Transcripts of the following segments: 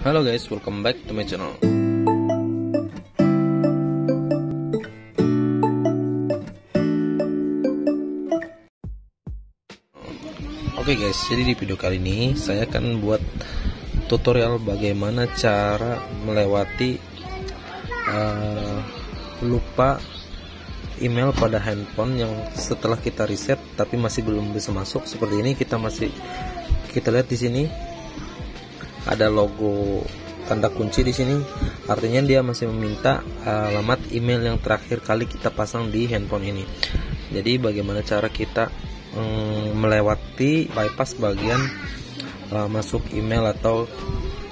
Halo guys, welcome back to my channel. Oke okay guys, jadi di video kali ini saya akan buat tutorial bagaimana cara melewati uh, lupa email pada handphone yang setelah kita reset tapi masih belum bisa masuk seperti ini kita masih kita lihat di sini ada logo tanda kunci di sini artinya dia masih meminta alamat email yang terakhir kali kita pasang di handphone ini jadi bagaimana cara kita mm, melewati bypass bagian uh, masuk email atau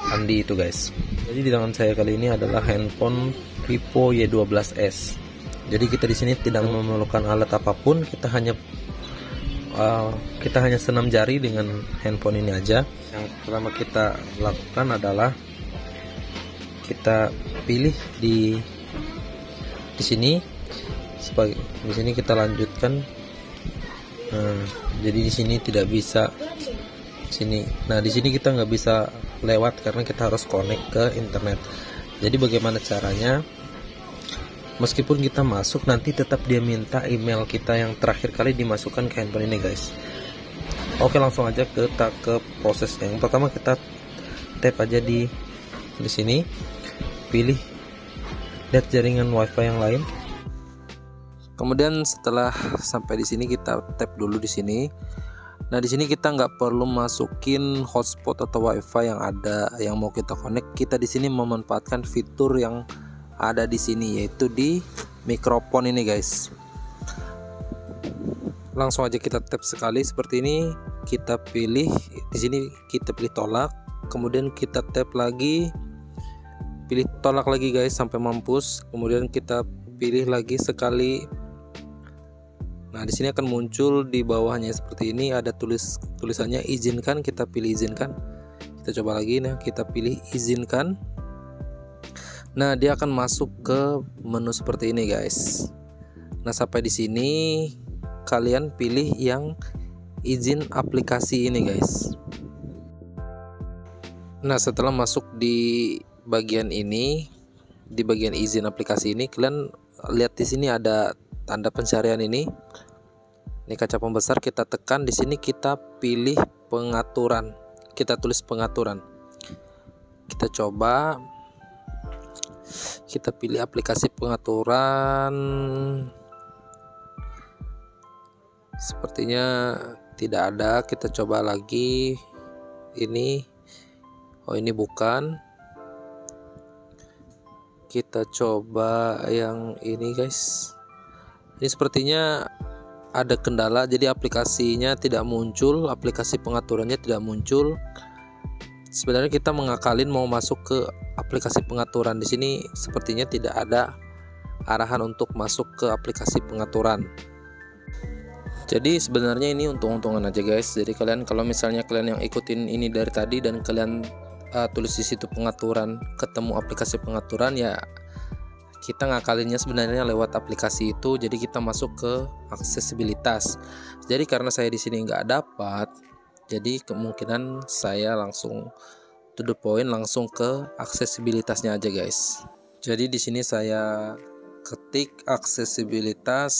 Andi itu guys. Jadi di tangan saya kali ini adalah handphone Vivo Y12s. Jadi kita di sini tidak memerlukan alat apa pun, kita hanya uh, kita hanya senam jari dengan handphone ini aja. Yang pertama kita lakukan adalah kita pilih di di sini. Sebagai di sini kita lanjutkan. Nah, jadi di sini tidak bisa sini. Nah di sini kita nggak bisa lewat karena kita harus connect ke internet. Jadi bagaimana caranya meskipun kita masuk nanti tetap dia minta email kita yang terakhir kali dimasukkan ke handphone ini guys. Oke langsung aja ke ke prosesnya yang pertama kita tap aja di di sini. Pilih lihat jaringan wifi yang lain. Kemudian setelah sampai di sini kita tap dulu di sini. Nah di sini kita nggak perlu masukin hotspot atau wifi yang ada yang mau kita connect. Kita di sini memanfaatkan fitur yang ada di sini yaitu di mikrofon ini guys. Langsung aja kita tap sekali seperti ini. Kita pilih di sini kita pilih tolak. Kemudian kita tap lagi. Pilih tolak lagi guys sampai mampus. Kemudian kita pilih lagi sekali Nah, di sini akan muncul di bawahnya seperti ini ada tulis tulisannya izinkan, kita pilih izinkan. Kita coba lagi nah, kita pilih izinkan. Nah, dia akan masuk ke menu seperti ini, guys. Nah, sampai di sini kalian pilih yang izin aplikasi ini, guys. Nah, setelah masuk di bagian ini, di bagian izin aplikasi ini, kalian lihat di sini ada tanda pencarian ini ini kaca pembesar kita tekan di sini kita pilih pengaturan kita tulis pengaturan kita coba kita pilih aplikasi pengaturan. Sepertinya tidak ada. Kita coba lagi. Ini. Oh ini bukan. Kita coba yang ini guys. Ini sepertinya ada kendala. Jadi aplikasinya tidak muncul. Aplikasi pengaturannya tidak muncul sebenarnya kita mengakalin mau masuk ke aplikasi pengaturan. Di sini sepertinya tidak ada arahan untuk masuk ke aplikasi pengaturan. Jadi sebenarnya ini untung-untungan aja guys. Jadi kalian kalau misalnya kalian yang ikutin ini dari tadi dan kalian uh, tulis di situ pengaturan ketemu aplikasi pengaturan ya kita ngakalinnya sebenarnya lewat aplikasi itu. Jadi kita masuk ke aksesibilitas. Jadi karena saya di sini nggak dapat jadi kemungkinan saya langsung to the point langsung ke aksesibilitasnya aja guys. Jadi di sini saya ketik aksesibilitas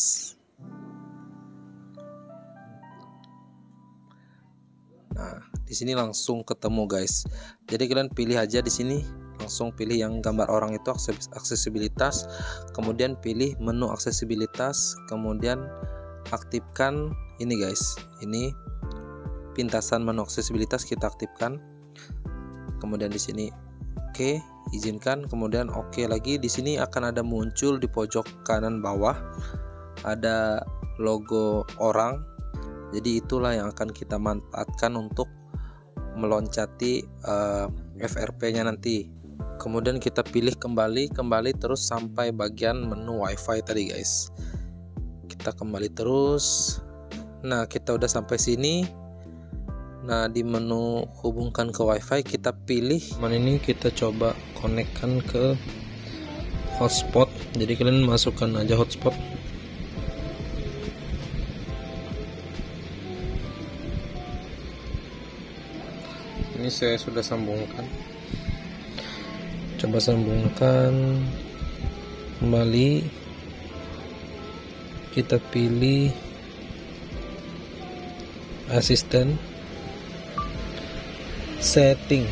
nah di sini langsung ketemu guys. Jadi kalian pilih aja di sini langsung pilih yang gambar orang itu aksesibilitas. Kemudian pilih menu aksesibilitas. Kemudian aktifkan ini guys. Ini pintasan menu aksesibilitas kita aktifkan. Kemudian di sini oke okay, izinkan. Kemudian oke okay lagi di sini akan ada muncul di pojok kanan bawah ada logo orang. Jadi itulah yang akan kita manfaatkan untuk meloncati uh, eh, FRP nya nanti. Kemudian kita pilih kembali kembali terus sampai bagian menu wifi tadi guys. Kita kembali terus. Nah kita udah sampai sini nah di menu hubungkan ke wifi kita pilih mana ini kita coba konekkan ke hotspot. Jadi kalian masukkan aja hotspot. Ini saya sudah sambungkan. Coba sambungkan kembali. Kita pilih asisten setting.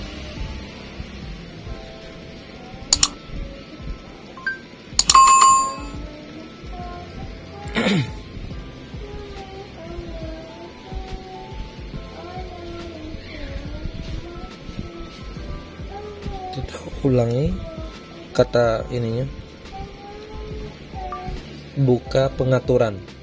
Kita ulangi kata ininya. Buka pengaturan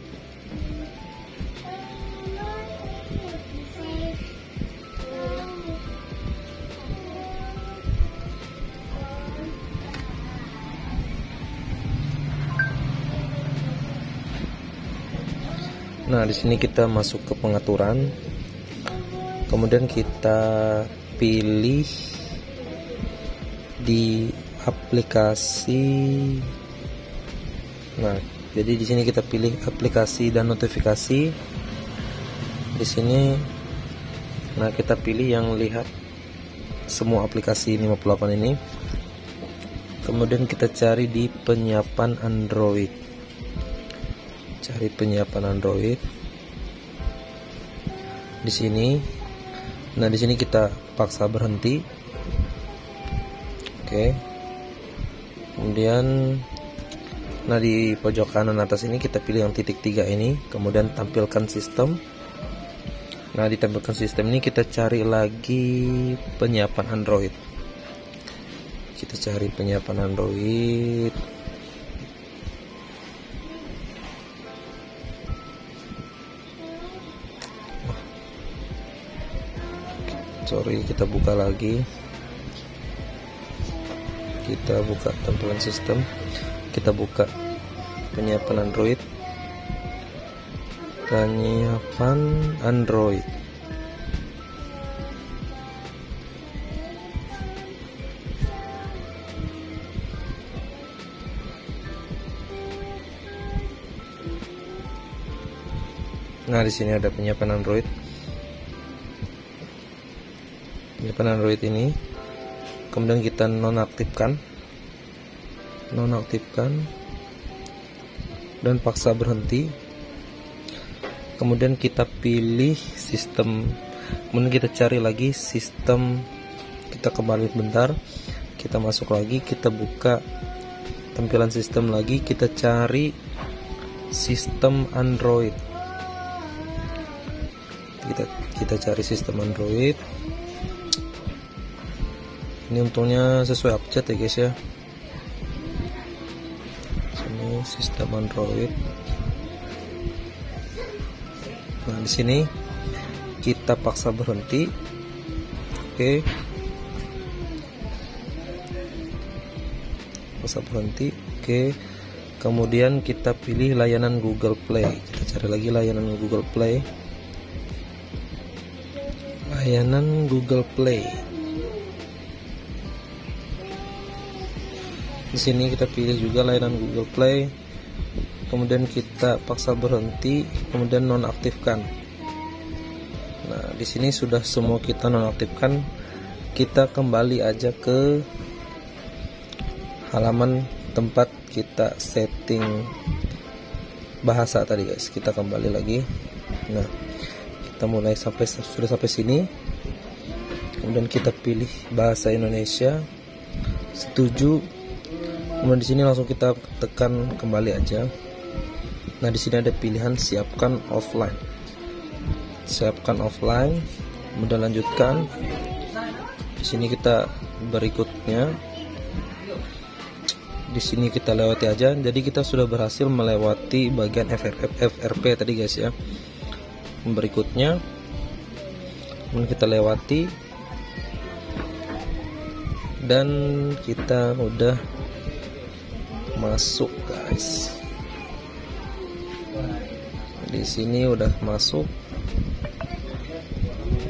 Nah, di sini kita masuk ke pengaturan. Kemudian kita pilih di aplikasi. Nah, jadi di sini kita pilih aplikasi dan notifikasi. Di sini nah kita pilih yang lihat semua aplikasi 58 ini. Kemudian kita cari di penyiapan Android cari penyiapan Android di sini nah di sini kita paksa berhenti. Oke. Kemudian nah di pojok kanan atas ini kita pilih yang titik tiga ini kemudian tampilkan sistem. Nah ditampilkan sistem ini kita cari lagi penyiapan Android. Kita cari penyiapan Android sorry kita buka lagi. Kita buka tampilan sistem. Kita buka penyiapan Android. Penyiapan Android. Nah, di sini ada penyiapan Android. Penyimpanan Android ini. Kemudian kita nonaktifkan. Nonaktifkan. Dan paksa berhenti. Kemudian kita pilih sistem. Kemudian kita cari lagi sistem. Kita kembali bentar. Kita masuk lagi kita buka tampilan sistem lagi. Kita cari sistem Android. Kita kita cari sistem Android ini untungnya sesuai update ya guys ya. Ini sistem Android. Nah di sini kita paksa berhenti. Oke. Paksa berhenti. Oke. Kemudian kita pilih layanan Google Play. Kita cari lagi layanan Google Play. Layanan Google Play di sini kita pilih juga layanan Google Play. Kemudian kita paksa berhenti kemudian nonaktifkan. Nah di sini sudah semua kita nonaktifkan. Kita kembali aja ke halaman tempat kita setting bahasa tadi guys. Kita kembali lagi. Nah kita mulai sampai sudah sampai sini. Kemudian kita pilih bahasa Indonesia. Setuju kemudian di sini langsung kita tekan kembali aja. Nah di sini ada pilihan siapkan offline. Siapkan offline kemudian lanjutkan. Di sini kita berikutnya. Di sini kita lewati aja. Jadi kita sudah berhasil melewati bagian FRP, FRP tadi guys ya. Berikutnya kemudian kita lewati. Dan kita udah masuk guys. Di sini udah masuk.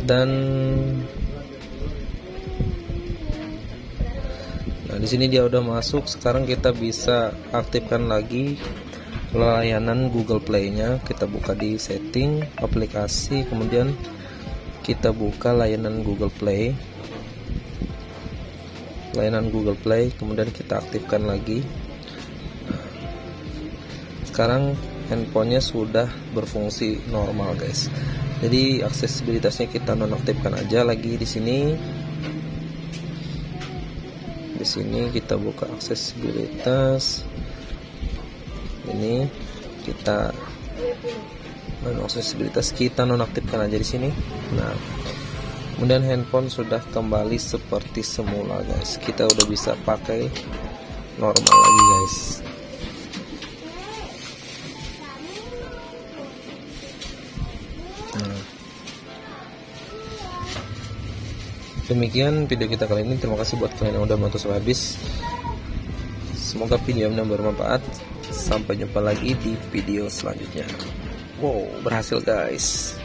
Dan nah di sini dia udah masuk. Sekarang kita bisa aktifkan lagi layanan Google Play nya kita buka di setting aplikasi kemudian kita buka layanan Google Play. Layanan Google Play kemudian kita aktifkan lagi sekarang handphonenya sudah berfungsi normal guys. Jadi aksesibilitasnya kita nonaktifkan aja lagi di sini. Di sini kita buka aksesibilitas. Ini kita menu aksesibilitas kita nonaktifkan aja di sini. Nah kemudian handphone sudah kembali seperti semula guys. Kita udah bisa pakai normal lagi guys nah. demikian video kita kali ini. Terima kasih buat kalian yang udah menonton sampai habis. Semoga video ini bermanfaat sampai jumpa lagi di video selanjutnya. Wow berhasil guys